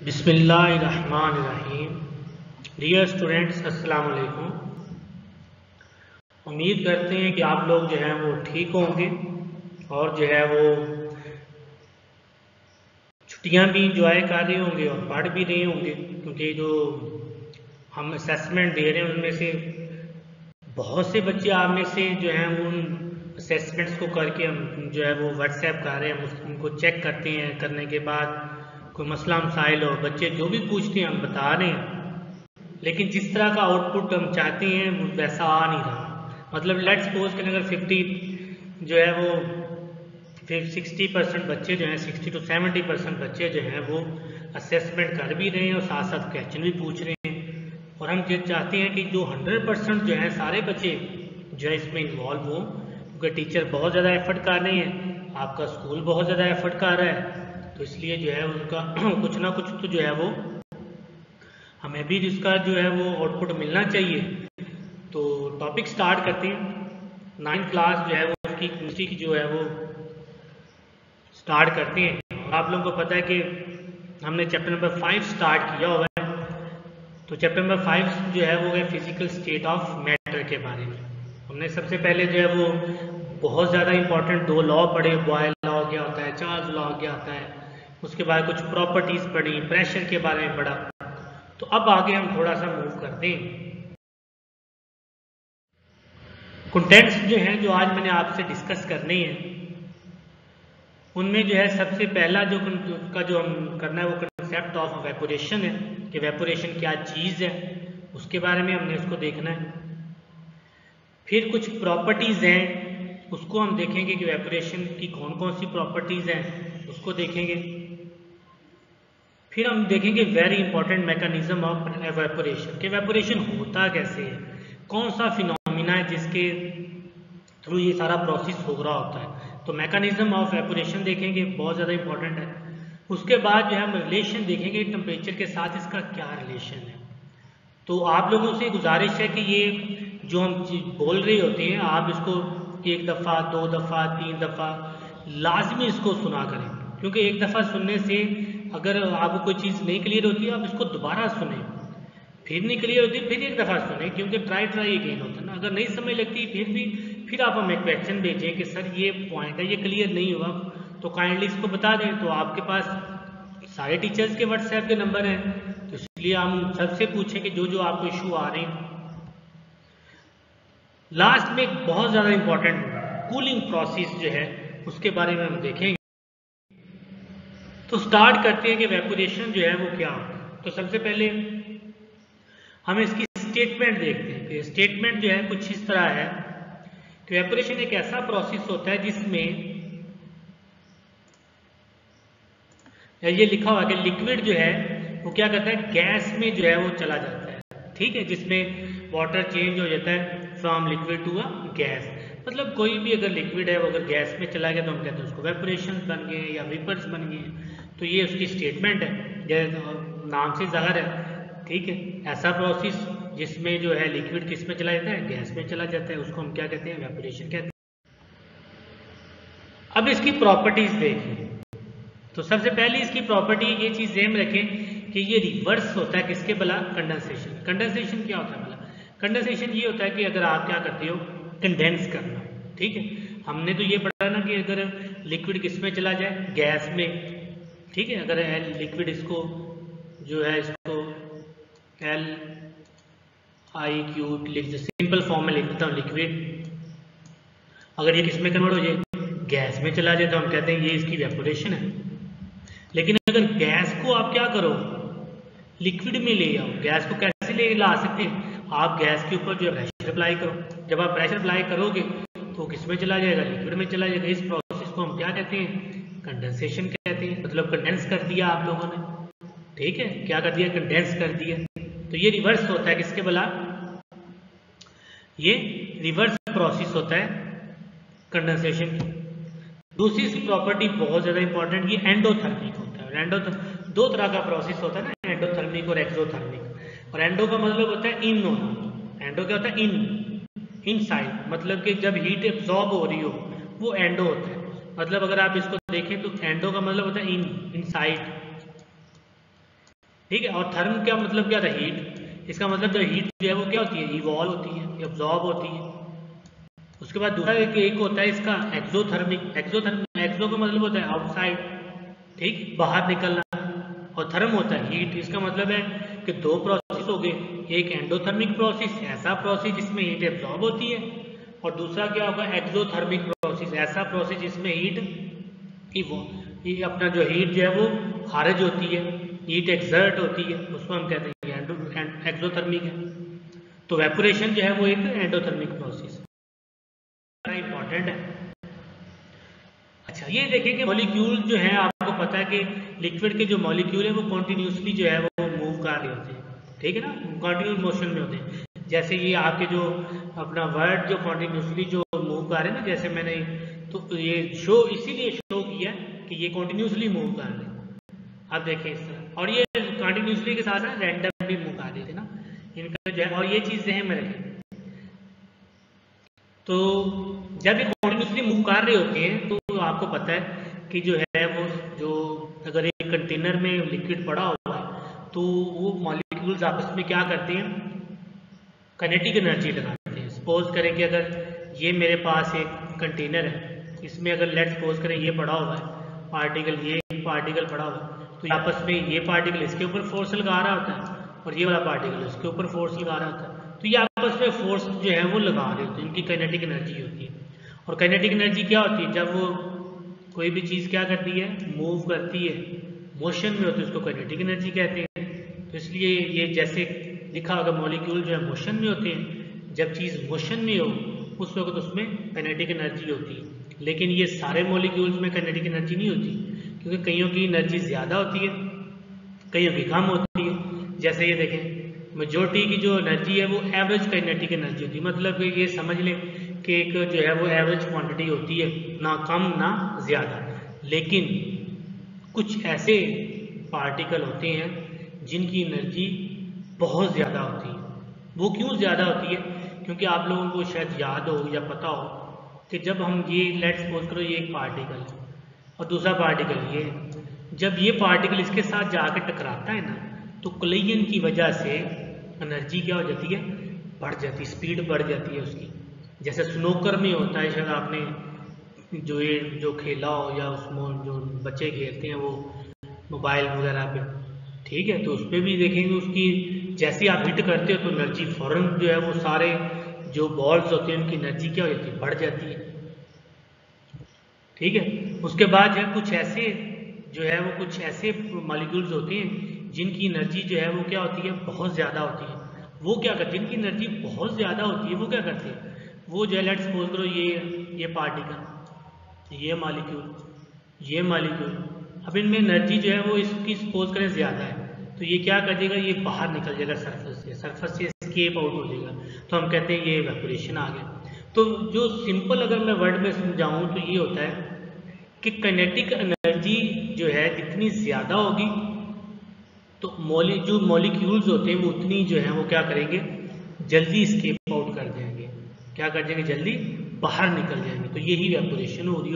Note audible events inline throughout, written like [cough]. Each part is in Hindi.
बिस्मिल्लाहिर्रहमानिर्रहीम। डियर स्टूडेंट्स अस्सलाम वालेकुम उम्मीद करते हैं कि आप लोग जो हैं वो ठीक होंगे और जो है वो छुट्टियाँ भी इंजॉय कर रहे होंगे और पढ़ भी रहे होंगे, क्योंकि जो हम असेसमेंट दे रहे हैं, उनमें से बहुत से बच्चे आप में से जो हैं उन असेसमेंट्स को करके हम जो है वो व्हाट्सएप कर रहे हैं उनको चेक करते हैं, करने के बाद कोई मसला मसाइल हो, बच्चे जो भी पूछते हैं, हम बता रहे हैं। लेकिन जिस तरह का आउटपुट हम चाहते हैं, वो वैसा आ नहीं रहा। मतलब लेट सपोज़ करें अगर 50 जो है वो फिर 60 परसेंट बच्चे जो हैं 60 टू 70 परसेंट बच्चे जो हैं, वो असेसमेंट कर भी रहे हैं और साथ साथ क्वेश्चन भी पूछ रहे हैं। और हम चाहते हैं कि जो 100 परसेंट जो है, सारे बच्चे जो है, इसमें इन्वॉल्व हों, क्योंकि टीचर बहुत ज़्यादा एफर्ट कर रहे हैं, आपका स्कूल बहुत ज़्यादा एफर्ट कर रहा है। तो इसलिए जो है उनका [clears throat] कुछ ना कुछ तो जो है वो हमें भी जिसका जो है वो आउटपुट मिलना चाहिए। तो टॉपिक स्टार्ट करते हैं। नाइन्थ क्लास जो है वो उसकी केमिस्ट्री की जो है वो स्टार्ट करते हैं। आप लोगों को पता है कि हमने चैप्टर नंबर फाइव स्टार्ट किया हुआ है। तो चैप्टर नंबर फाइव जो है वो है फ़िज़िकल स्टेट ऑफ़ मैटर के बारे में। हमने सबसे पहले जो है वो बहुत ज़्यादा इंपॉर्टेंट दो लॉ पढ़े। बॉयल लॉ क्या होता है चार्ज लॉ क्या होता है। उसके बाद कुछ प्रॉपर्टीज़ पढ़ी प्रेशर के बारे में पढ़ा। तो अब आगे हम थोड़ा सा मूव करते हैं कंटेंट्स जो हैं, जो आज मैंने आपसे डिस्कस करने हैं, उनमें जो है सबसे पहला जो का जो हम करना है वो कंसेप्ट ऑफ़ वेपोरेशन है, कि वेपोरेशन क्या चीज़ है, उसके बारे में हमने उसको देखना है। फिर कुछ प्रॉपर्टीज़ हैं, उसको हम देखेंगे कि वेपोरेशन की कौन कौन सी प्रॉपर्टीज़ हैं, उसको देखेंगे। फिर हम देखेंगे very important mechanism of evaporation कि एवेपोरेशन होता कैसे है? कौन सा फिनोमिना है जिसके थ्रू ये सारा प्रोसेस हो रहा होता है? तो मैकेनिज्म ऑफ़ एवेपोरेशन देखेंगे, बहुत ज़्यादा इंपॉर्टेंट है। उसके बाद जो है हम रिलेशन देखेंगे टेम्परेचर के साथ इसका क्या रिलेशन है। तो आप लोगों से गुजारिश है कि ये जो हम बोल रहे होते हैं, आप इसको एक दफ़ा, दो दफ़ा, तीन दफ़ा, लाजमी इसको सुना करें। क्योंकि एक दफ़ा सुनने से अगर आपको कोई चीज़ नहीं क्लियर होती है आप इसको दोबारा सुने। फिर नहीं क्लियर होती, फिर एक दफ़ा सुने, क्योंकि ट्राई ट्राई अगेन होता है ना। अगर नहीं समझ लगती, फिर भी, फिर आप हमें क्वेश्चन भेजें कि, सर, ये पॉइंट है, ये क्लियर नहीं हुआ। तो काइंडली इसको बता दें। तो आपके पास सारे टीचर्स के व्हाट्सएप के नंबर हैं। तो इसलिए हम सबसे पूछें कि जो जो आपको इशू आ रहे हैं। लास्ट में एक बहुत ज़्यादा इंपॉर्टेंट कूलिंग प्रोसेस जो है, उसके बारे में हम देखेंगे। तो स्टार्ट करते हैं कि वेपोरेशन जो है वो क्या? तो सबसे पहले हम इसकी स्टेटमेंट देखते हैं। स्टेटमेंट जो है कुछ इस तरह है कि वेपोरेशन एक ऐसा प्रोसेस होता है जिसमें ये लिखा हुआ कि लिक्विड जो है वो क्या करता है? गैस में जो है वो चला जाता है। ठीक है, जिसमें वाटर चेंज हो जाता है from liquid to a gas मतलब कोई भी अगर लिक्विड है, वो अगर गैस में चला गया तो हम कहते हैं उसको वेपोरेशन बन गए या वेपर्स बन गए। तो ये उसकी स्टेटमेंट है। जैसे नाम से ज़ाहिर है। ठीक है? ऐसा प्रोसेस जिसमें जो है लिक्विड किसमें चला जाता है? गैस में चला जाता है। उसको हम क्या कहते हैं? वेपोरेशन कहते हैं। अब इसकी प्रॉपर्टीज़ देखें तो सबसे पहले इसकी प्रॉपर्टी ये चीज़ जेम रखें कि ये रिवर्स होता है किसके बला? कंडेंसेशन कंडेंसेशन क्या होता है बला? कंडेंसेशन ये होता है कि अगर आप क्या करते हो कंडेंस करना, ठीक है? हमने तो ये पढ़ा ना कि अगर लिक्विड किसमें चला जाए? गैस में, ठीक है? अगर एल लिक्विड इसको, जो है इसको एल आई क्यू लिख सिंपल फॉर्म में लिख देता हूँ लिक्विड अगर ये किसमें कन्वर्ट हो जाए? गैस में चला जाए तो हम कहते हैं ये इसकी वेपोरेशन है। लेकिन अगर गैस को आप क्या करो? लिक्विड में ले आओ। गैस को कैसे ले ला सकते हैं? आप गैस के ऊपर जो प्रेशर अप्लाई करो। जब आप प्रेशर अप्लाई करोगे तो किसमें चला जाएगा? लिक्विड में चला जाएगा। इस प्रोसेस को हम क्या कहते हैं? कंडेंसेशन कहते हैं। मतलब कंडेंस कर दिया आप लोगों ने। ठीक है? क्या कर दिया? कंडेंस कर दिया। तो ये रिवर्स होता है किसके बला? ये रिवर्स प्रोसेस होता है कंडेंसेशन की। दूसरी प्रॉपर्टी बहुत ज़्यादा इंपॉर्टेंट ये एंडोथर्मिक होता है। एंडोथर्म दो तरह का प्रोसेस होता है ना। एंडोथर्मिक और एक्सोथर्मिक और एंडो का मतलब होता है इन होना एंडो क्या होता है? इन। इन साइड मतलब कि जब हीट एब्जॉर्ब हो रही हो वो एंडो होता है। मतलब अगर आप इसको देखें तो एंडो का मतलब होता है इन इन साइड ठीक है? और थर्म क्या मतलब क्या था? हीट इसका मतलब जो हीट जो है वो क्या होती है? इवॉल्व होती है एब्जॉर्ब होती है। उसके बाद दूसरा एक, एक होता है इसका एक्सोथर्मिक एक्सोथर्मिक एक्सो का मतलब होता है आउटसाइड ठीक? बाहर निकलना। और थर्म होता है हीट इसका मतलब है कि दो प्रोसेस हो गए एक एंडोथर्मिक प्रोसेस ऐसा प्रोसेस जिसमें हीट एब्जॉर्ब होती है। और दूसरा क्या होगा? एक्सोथर्मिक प्रोसेस ऐसा प्रोसेस जिसमें हीट अपना जो हीट जो है वो खारिज होती है हीट एक्सर्ट होती है, उसको हम कहते हैं एक्सोथर्मिक है। तो वेपोरेशन जो है वो एक एंडोथर्मिक प्रोसेस इंपॉर्टेंट है। अच्छा ये देखें कि मॉलिक्यूल जो है, आपको पता है कि लिक्विड के जो मॉलिक्यूल है, वो कॉन्टिन्यूसली जो है वो मूव कर रहे होते हैं। ठीक है ना? कॉन्टिन्यूस मोशन में होते हैं। जैसे ये आपके जो अपना वर्ड जो कॉन्टिन्यूसली जो मूव कर रहे हैं ना, जैसे मैंने तो ये शो इसीलिए शो किया कि ये कॉन्टिन्यूसली मूव कर रहे हैं। अब देखें इस तरह। और ये कॉन्टिन्यूसली के साथ साथ रैंडम मूव कर रहे थे ना। इनका जो है, और ये चीज़ जहन में रखें। तो जब ये कॉन्टिन्यूसली मूव कर रहे होते हैं तो आपको पता है कि जो है वो, जो अगर एक कंटेनर में लिक्विड पड़ा हुआ है तो वो मॉलिक्यूल्स आपस में क्या करते हैं? कनेटिक एनर्जी लगाते हैं। सपोज़ करें कि अगर ये मेरे पास एक कंटेनर है, इसमें अगर लेट सपोज़ करें ये पड़ा हुआ है पार्टिकल ये पार्टिकल पड़ा हुआ है तो आपस में ये पार्टिकल इसके ऊपर फोर्स लगा रहा होता है और ये वाला पार्टिकल इसके ऊपर फोर्स लगा रहा होता है। तो ये आपस में फोर्स जो है वो लगा रहे होते हैं, इनकी कैनेटिक एनर्जी होती है। और कैनेटिक एनर्जी क्या होती है? जब वो कोई भी चीज़ क्या करती है? मूव करती है। मोशन में होती है, उसको कैनेटिक एनर्जी कहते हैं। तो इसलिए ये जैसे लिखा होगा मॉलिक्यूल जो है मोशन में होते हैं, जब चीज़ मोशन में हो, उस वक्त उसमें कैनेटिक एनर्जी होती है। लेकिन ये सारे मॉलिक्यूल्स में कैनेटिक एनर्जी नहीं होती, क्योंकि कईयों की एनर्जी ज़्यादा होती है, कईयों की कम होती है। जैसे ये देखें मेजोरिटी की जो एनर्जी है वो एवरेज काइनेटिक एनर्जी होती है। मतलब ये समझ लें कि एक जो है वो एवरेज क्वांटिटी होती है, ना कम, ना ज़्यादा। लेकिन कुछ ऐसे पार्टिकल होते हैं जिनकी एनर्जी बहुत ज़्यादा होती है। वो क्यों ज़्यादा होती है? क्योंकि आप लोगों को शायद याद हो या पता हो कि जब हम ये लेट सपोज़ करो ये एक पार्टिकल और दूसरा पार्टिकल ये जब ये पार्टिकल इसके साथ जाकर टकराता है ना तो क्लेयन की वजह से एनर्जी क्या हो जाती है? बढ़ जाती है स्पीड बढ़ जाती है उसकी। जैसे स्नोकर में होता है, शायद आपने जो ये, जो खेला हो या उसमें जो बच्चे खेलते हैं वो मोबाइल वगैरह पे। ठीक है तो उस पर भी देखेंगे उसकी, जैसे आप हिट करते हो तो एनर्जी फ़ौरन जो है वो सारे जो बॉल्स होते हैं, उनकी एनर्जी क्या हो जाती है? बढ़ जाती है। ठीक है? उसके बाद जो है कुछ ऐसे, जो है वो कुछ ऐसे मालिक्यूल्स होते हैं, जिनकी एनर्जी जो है वो क्या होती है? बहुत ज़्यादा होती है। वो क्या करते हैं? जिनकी एनर्जी बहुत ज़्यादा होती है, वो क्या करते हैं? वो जो है लेट सपोज़ करो ये ये पार्टिकल ये मालिक्यूल ये मालिक्यूल अब इनमें एनर्जी जो है वो इसकी सपोज़ करें ज़्यादा है। तो ये क्या कर देगा? ये बाहर निकल जाएगा सरफेस से। सरफेस से स्केप आउट हो जाएगा। तो हम कहते हैं ये वेपोरेशन आ गया। तो जो सिंपल अगर मैं वर्ड में समझाऊँ तो ये होता है कि कनेटिक एनर्जी जो है जितनी ज़्यादा होगी तो मॉलि जो मॉलिक्यूल्स होते हैं वो उतनी जो है वो क्या करेंगे? जल्दी स्केप आउट कर देंगे। क्या कर देंगे? जल्दी बाहर निकल जाएँगे। तो यही वेपोरेशन हो रही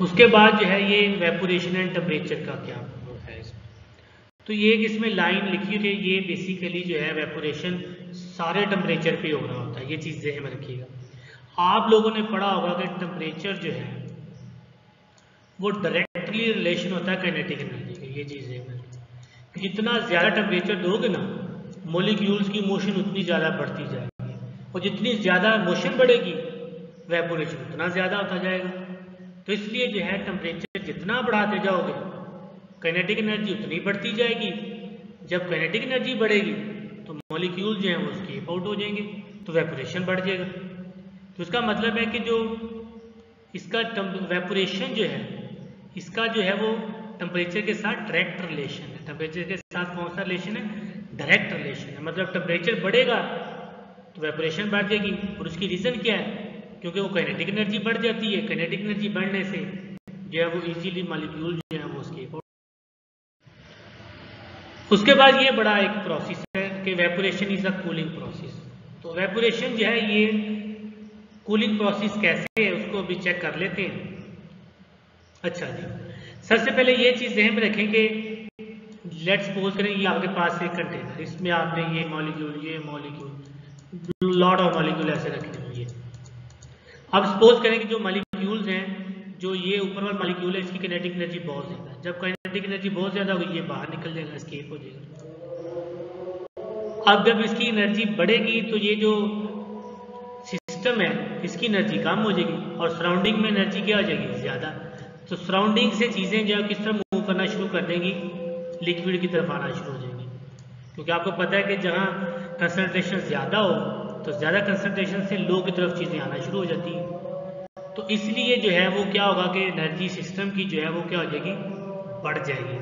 उसके बाद जो है ये वेपोरेशन एंड टेम्परेचर का क्या है इसमें? तो ये इसमें लाइन लिखी हुई है ये बेसिकली जो है वेपोरेशन सारे टेम्परेचर पे हो रहा होता है, ये चीज़ जहन रखिएगा आप लोगों ने पढ़ा होगा कि टेम्परेचर जो है, वो डायरेक्टली रिलेशन होता है काइनेटिक एनर्जी का, ये चीज़ है जितना ज़्यादा टेम्परेचर दोगे ना मोलिक्यूल्स की मोशन उतनी ज़्यादा बढ़ती जाएगी और जितनी ज़्यादा मोशन बढ़ेगी वेपोरेशन उतना ज़्यादा होता जाएगा। तो इसलिए जो है टेम्परेचर जितना बढ़ाते जाओगे कैनेटिक एनर्जी उतनी बढ़ती जाएगी। जब कैनेटिक एनर्जी बढ़ेगी तो मोलिक्यूल जो है वो स्केप आउट हो जाएँगे तो वेपोरेशन बढ़ जाएगा। तो इसका मतलब है कि जो इसका वेपोरेशन जो है, इसका जो है वो टेम्परेचर के साथ डायरेक्ट रिलेशन है। टेम्परेचर के साथ कौन सा रिलेशन है? डायरेक्ट रिलेशन है। मतलब टेम्परेचर बढ़ेगा तो वेपोरेशन बढ़ जाएगी। और उसकी रीज़न क्या है? क्योंकि वो कैनेटिक एनर्जी बढ़ जाती है कैनेटिक एनर्जी बढ़ने से जो है वो इजीली मालिक्यूल जो है वो उसके उसके बाद ये बड़ा एक प्रोसेस है कि evaporation is a cooling process तो वेपोरेशन जो है ये कूलिंग प्रोसेस कैसे है, उसको भी चेक कर लेते हैं। अच्छा जी। सबसे पहले ये चीज़ ध्यान में रखें कि लेट सपोज़ करें ये आपके पास एक कंटेनर इसमें आपने ये मॉलिक्यूल ये मॉलिक्यूल लॉट ऑफ़ मॉलिक्यूल ऐसे रखे। अब सपोज़ करें कि जो मॉलिक्यूल्स हैं, जो ये ऊपर वाला मॉलिक्यूल है, इसकी किनेटिक एनर्जी बहुत ज़्यादा है। जब किनेटिक एनर्जी बहुत ज़्यादा होगी, ये बाहर निकल जाएगा स्केप हो जाएगा। अब जब इसकी एनर्जी बढ़ेगी तो ये जो सिस्टम है, इसकी एनर्जी कम हो जाएगी और सराउंडिंग में एनर्जी क्या हो जाएगी? ज़्यादा। तो सराउंडिंग से चीज़ें जो है, किस तरह मूव करना शुरू कर देंगी? लिक्विड की तरफ़ आना शुरू हो जाएँगी। क्योंकि आपको पता है कि जहाँ कंसनट्रेशन ज़्यादा हो तो ज़्यादा कंसनट्रेशन से लो की तरफ़ चीज़ें आना शुरू हो जाती हैं। तो इसलिए जो है वो क्या होगा कि एनर्जी सिस्टम की जो है वो क्या हो जाएगी? बढ़ जाएगी।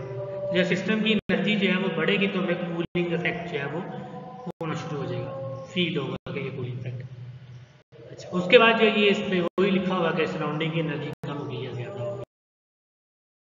जब सिस्टम की एनर्जी जो है वो बढ़ेगी तो हमें कूलिंग इफ़ेक्ट जो है वो होना शुरू हो जाएगा। फील होगा कि ये कूलिंग इफ़ेक्ट अच्छा उसके बाद जो ये इसमें वही लिखा होगा कि सराउंडिंग की एनर्जी